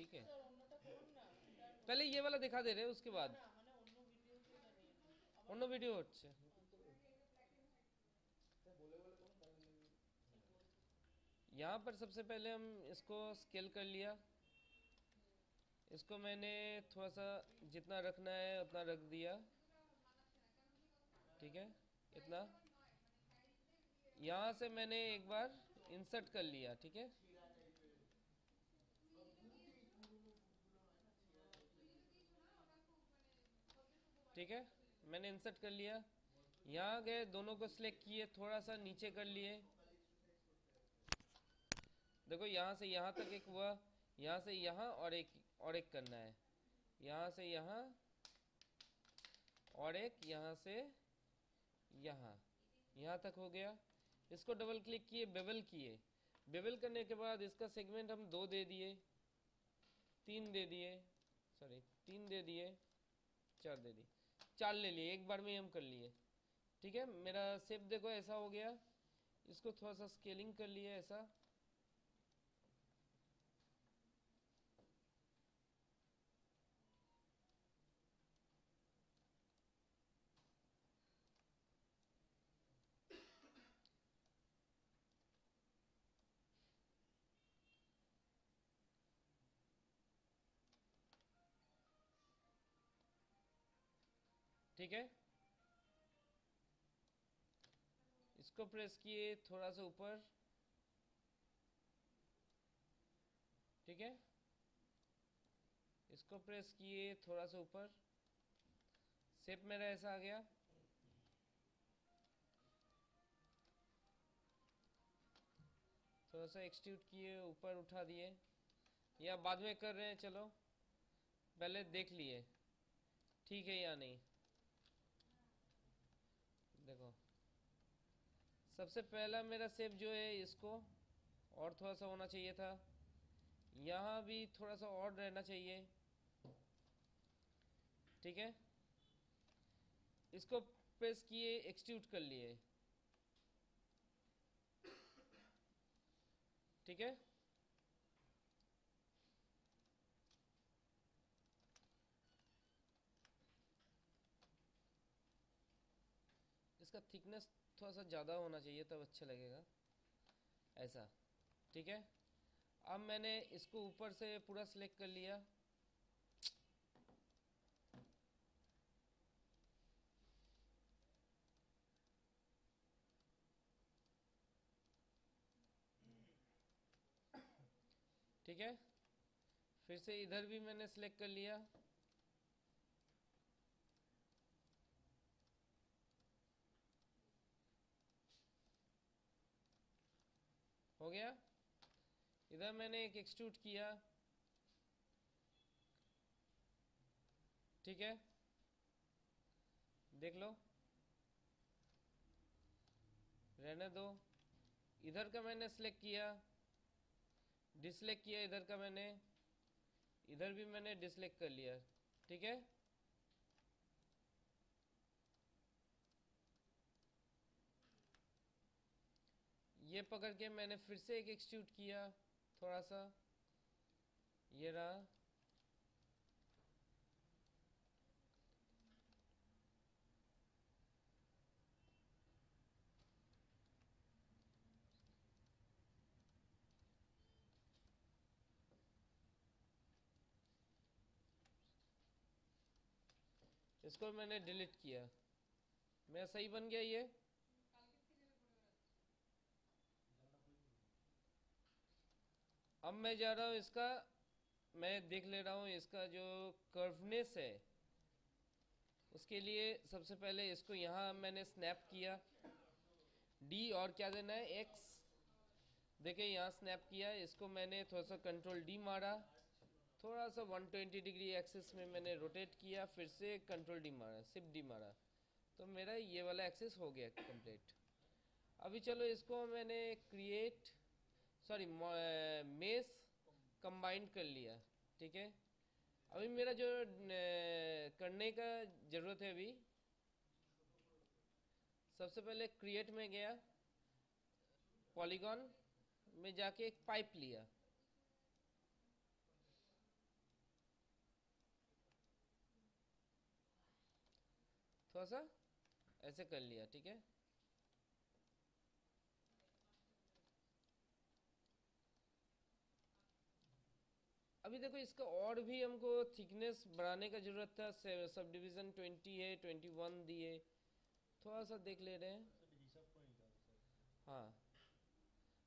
ঠিক আছে তাহলে ये वाला दिखा दे रहे उसके बाद অন্য ভিডিও হচ্ছে यहाँ पर सबसे पहले हम इसको स्केल कर लिया इसको मैंने थोड़ा सा जितना रखना है उतना रख दिया ठीक है इतना यहाँ से मैंने एक बार इंसर्ट कर लिया ठीक है ठीक है? मैंने इंसर्ट कर लिया। यहाँ गए, दोनों को सिलेक्ट किए, थोड़ा सा नीचे कर लिए। देखो, यहाँ से यहाँ तक एक हुआ, यहाँ से यहाँ और एक और एक करना है। यहाँ से यहाँ और एक, यहाँ से यहाँ। यहाँ तक हो गया। इसको डबल क्लिक किए बेबल किए। बेबल करने के बाद इसका सेगमेंट हम दो दे दिए। तीन दे दिए। सॉरी तीन दे दिए, चार दे दिए। चार ले लिए, एक बार में हम कर लिए। ठीक है? मेरा सेप देखो, ऐसा हो गया। इसको थोड़ा सा स्केलिंग कर लिए, ऐसा। ठीक है? इसको प्रेस किए थोड़ा सा ऊपर। ठीक है? इसको प्रेस किए थोड़ा सा ऊपर। शेप मेरा ऐसा आ गया। थोड़ा सा एक्सट्यूट किए, ऊपर उठा दिए। या बाद में कर रहे हैं, चलो। पहले देख लिए। ठीक है या नहीं? देखो। सबसे पहला मेरा सेप जो है, इसको और थोड़ा सा होना चाहिए था। यहाँ भी थोड़ा सा और रहना चाहिए। ठीक है? इसको प्रेस किए एक्सट्यूट कर लिए। ठीक है? इसका थिकनेस थोड़ा सा ज़्यादा होना चाहिए, तब अच्छा लगेगा। ऐसा। ठीक है? अब मैंने इसको ऊपर से पूरा सिलेक्ट कर लिया। ठीक है? फिर से इधर भी मैंने सिलेक्ट कर लिया। गया। इधर मैंने एक एक्सट्रूट किया। ठीक है? देख लो। रहने दो। इधर का मैंने सिलेक्ट किया। डिसलेक्ट किया इधर का मैंने। इधर भी मैंने डिसलेक्ट कर लिया। ठीक है? ये पकड़ के मैंने फिर से एक एक्सट्यूट किया थोड़ा सा ये रहा। इसको मैंने डिलीट किया। मेरा सही बन गया ये? अब मैं जा रहा हूँ इसका, मैं देख ले रहा हूँ इसका जो कर्वनेस है, उसके लिए सबसे पहले इसको यहाँ मैंने स्नैप किया। डी और क्या देना है? एक्स देखिए यहाँ स्नैप किया, इसको मैंने थोड़ा सा कंट्रोल डी मारा। थोड़ा सा 120 डिग्री एक्सेस में मैंने रोटेट किया, फिर से कंट्रोल डी मारा सिर्फ़ डी मारा। तो मेरा ये वाला एक्सेस हो गया कंप्लीट अभी चलो इसको मैंने क्रिएट सॉरी मेस कंबाइंड कर लिया, ठीक है? अभी मेरा जो करने का ज़रूरत है अभी, सबसे पहले क्रिएट में गया पॉलीगॉन में जाके एक पाइप लिया। थोड़ा सा ऐसे कर लिया, ठीक है? अभी देखो इसका और भी हमको थिकनेस बढ़ाने का ज़रूरत था सब डिवीज़न ट्वेंटी है ट्वेंटी वन दिए थोड़ा सा देख ले रहे हैं। हाँ।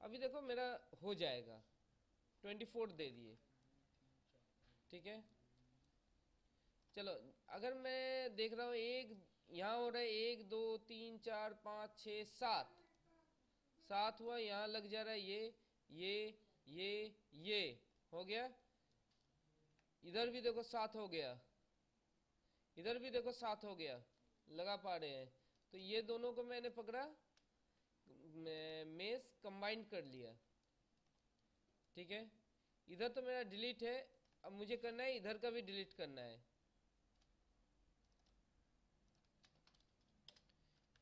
अभी देखो मेरा हो जाएगा। ट्वेंटी फोर दे दिए। ठीक है? चलो, अगर मैं देख रहा हूँ एक, यहाँ हो रहा है एक, दो, तीन, चार, पाँच छ सात। सात हुआ, यहाँ लग जा रहा है ये ये ये ये। हो गया? इधर भी देखो सात हो गया। इधर भी देखो सात हो गया। लगा पा रहे हैं। तो ये दोनों को मैंने पकड़ा मेस कंबाइन कर लिया। ठीक है? इधर तो मेरा डिलीट है। अब मुझे करना है, इधर का भी डिलीट करना है।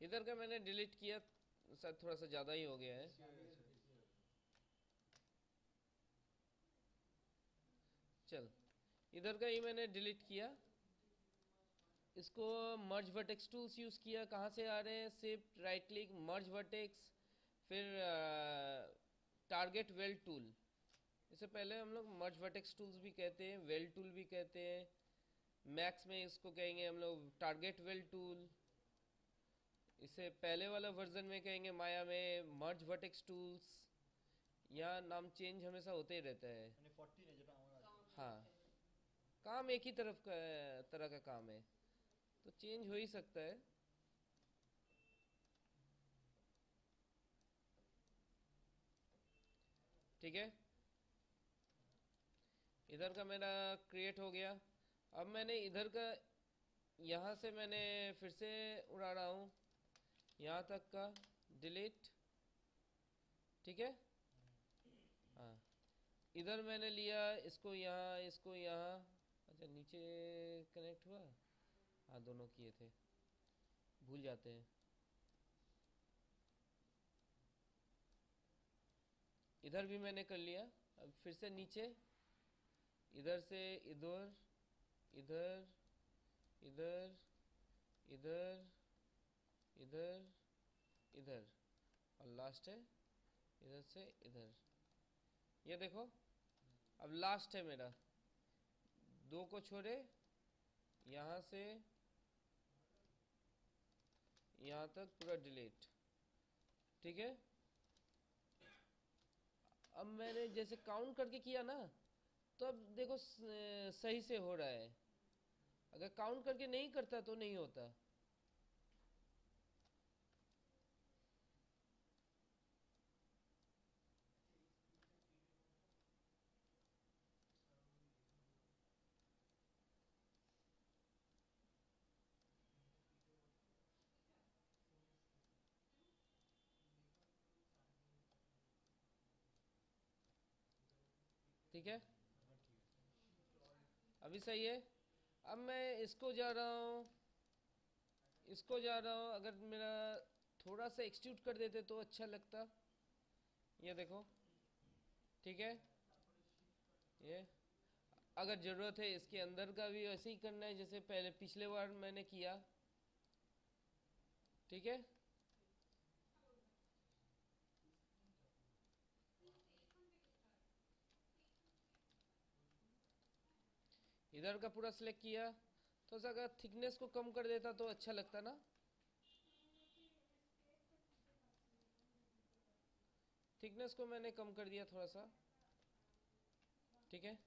इधर का मैंने डिलीट किया शायद थोड़ा सा ज़्यादा ही हो गया है। चल। इधर का ही मैंने डिलीट किया। इसको मर्ज वर्टेक्स टूल्स यूज़ किया। कहाँ से आ रहे हैं? Shift right click merge vertex फिर टारगेट वेल टूल इससे पहले हम लोग मर्ज वर्टेक्स टूल्स भी कहते हैं वेल टूल भी कहते हैं। मैक्स में इसको कहेंगे हम लोग टारगेट वेल टूल इससे पहले वाला वर्जन में कहेंगे माया में मर्ज वर्टेक्स टूल्स यहाँ नाम चेंज हमेशा होते ही रहता है। हाँ। काम एक ही तरफ़ का, तरह का काम है। तो चेंज हो ही सकता है। ठीक है? इधर का मेरा क्रिएट हो गया। अब मैंने इधर का, यहाँ से मैंने फिर से उड़ा रहा हूँ। यहाँ तक का डिलीट ठीक है? हाँ। इधर मैंने लिया, इसको यहाँ इसको यहाँ। अच्छा नीचे कनेक्ट हुआ हाँ दोनों किए थे। भूल जाते हैं। इधर भी मैंने कर लिया। अब फिर से नीचे। इधर से इधर इधर इधर इधर इधर इधर। और लास्ट है। इधर से इधर। ये देखो। अब लास्ट है मेरा। दो को छोड़े, यहाँ से, यहाँ तक पूरा डिलीट ठीक है? अब मैंने जैसे काउंट करके किया ना तो अब देखो सही से हो रहा है। अगर काउंट करके नहीं करता तो नहीं होता। ठीक है? अभी सही है? अब मैं इसको जा रहा हूँ। इसको जा रहा हूँ। अगर मेरा थोड़ा सा एक्सट्यूट कर देते तो अच्छा लगता। ये देखो। ठीक है? ये। अगर ज़रूरत है इसके अंदर का भी वैसे ही करना है, जैसे पहले पिछले बार मैंने किया। ठीक है? इधर का पूरा सिलेक्ट किया तो अगर थिकनेस को कम कर देता तो अच्छा लगता ना? थिकनेस को मैंने कम कर दिया थोड़ा सा। ठीक है?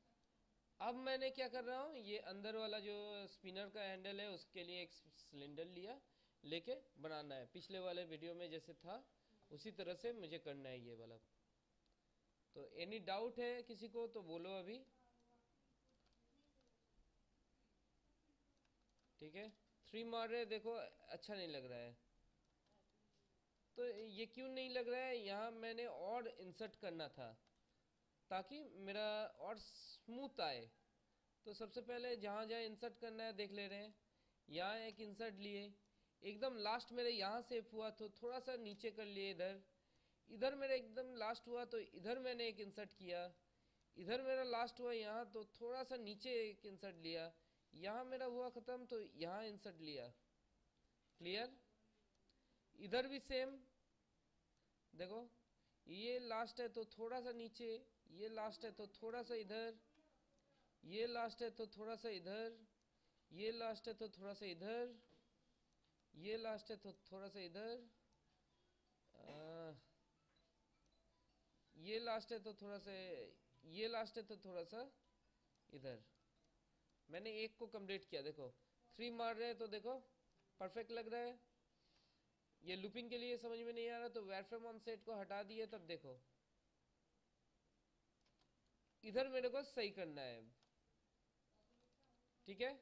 अब मैंने क्या कर रहा हूँ, ये अंदर वाला जो स्पिनर का हैंडल है, उसके लिए एक सिलेंडर लिया, लेके बनाना है। पिछले वाले वीडियो में जैसे था, उसी तरह से मुझे करना है ये वाला। तो एनी डाउट है किसी को तो बोलो अभी। ठीक है? थ्री मार रहे देखो अच्छा नहीं लग रहा है। तो ये क्यों नहीं लग रहा है? यहाँ मैंने और इंसर्ट करना था, ताकि मेरा और स्मूथ आए। तो सबसे पहले जहाँ जहाँ इंसर्ट करना है, देख ले रहे हैं। यहाँ एक इंसर्ट लिए। एकदम लास्ट मेरे यहाँ से हुआ तो थोड़ा सा नीचे कर लिए इधर। इधर मेरा एकदम लास्ट हुआ तो इधर मैंने एक इंसर्ट किया। इधर मेरा लास्ट हुआ यहाँ तो थोड़ा सा नीचे एक इंसर्ट लिया। यहाँ मेरा हुआ ख़त्म तो यहाँ इंसर्ट लिया। क्लियर इधर भी सेम देखो, ये लास्ट है तो थोड़ा सा नीचे, ये लास्ट है तो थोड़ा सा इधर, ये लास्ट है तो थोड़ा सा इधर, ये लास्ट है तो थोड़ा सा इधर, ये लास्ट है तो थोड़ा सा इधर ये लास्ट है तो थोड़ा सा, ये लास्ट है तो थोड़ा सा इधर। मैंने एक को कंप्लीट किया, देखो। थ्री मार रहे हैं तो देखो परफेक्ट लग रहा है। ये लूपिंग के लिए समझ में नहीं आ रहा तो वेरफ्रेम ऑन सेट को हटा दिए, तब देखो। इधर मेरे को सही करना है। ठीक है?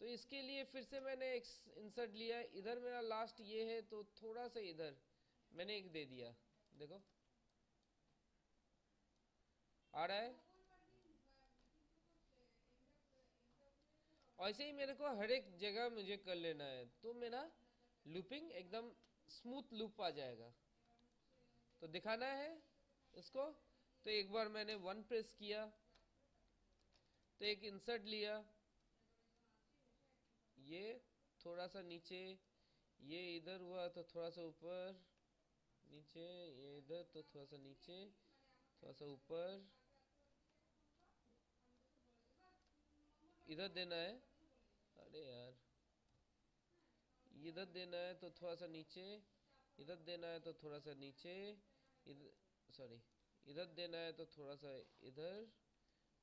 तो इसके लिए फिर से मैंने एक इंसर्ट लिया। इधर मेरा लास्ट ये है तो थोड़ा सा इधर मैंने एक दे दिया। देखो। आ रहा है? ऐसे ही मेरे को हर एक जगह मुझे कर लेना है तो मेरा लूपिंग एकदम स्मूथ लूप आ जाएगा। तो दिखाना है इसको तो एक बार मैंने वन प्रेस किया तो एक इंसर्ट लिया। ये थोड़ा सा नीचे, ये इधर हुआ तो थोड़ा सा ऊपर, नीचे, ये इधर तो थोड़ा सा नीचे, थोड़ा सा ऊपर। इधर देना है। अरे यार। इधर देना है तो थोड़ा सा नीचे। इधर देना है तो थोड़ा सा नीचे। सॉरी इधर देना है तो थोड़ा सा इधर।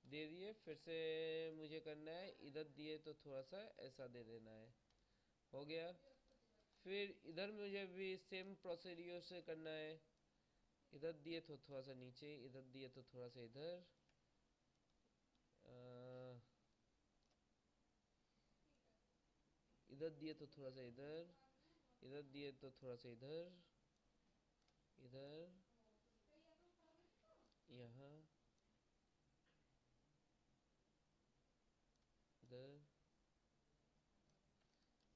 दे दिए, फिर से मुझे करना है। इधर दिए तो थोड़ा सा ऐसा दे देना है। हो गया। फिर इधर मुझे भी सेम प्रोसीडियर से करना है। इधर दिए तो थोड़ा सा नीचे, इधर दिए तो थोड़ा सा इधर। इधर दिए तो थोड़ा सा इधर इधर दिए तो थोड़ा सा इधर इधर, यहाँ, इधर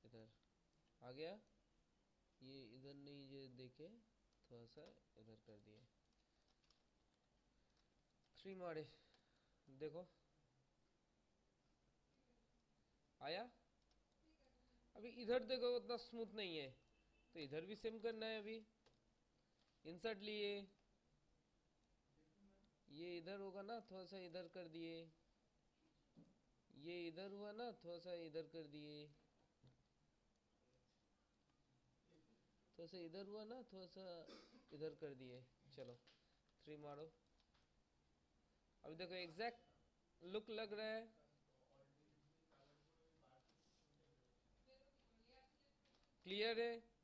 इधर, आ गया? ये इधर नहीं, ये देखे, थोड़ा सा इधर कर दिए। थ्री मारे देखो। आया? अभी इधर देखो उतना स्मूथ नहीं है। तो इधर भी सेम करना है अभी। इंसर्ट लिए। ये इधर होगा ना थोड़ा सा इधर कर दिए। ये इधर हुआ ना थोड़ा सा इधर कर दिए। थोड़ा सा इधर हुआ ना थोड़ा सा इधर कर दिए। चलो थ्री मारो। अभी देखो एग्जैक्ट लुक लग रहा है। क्लियर है?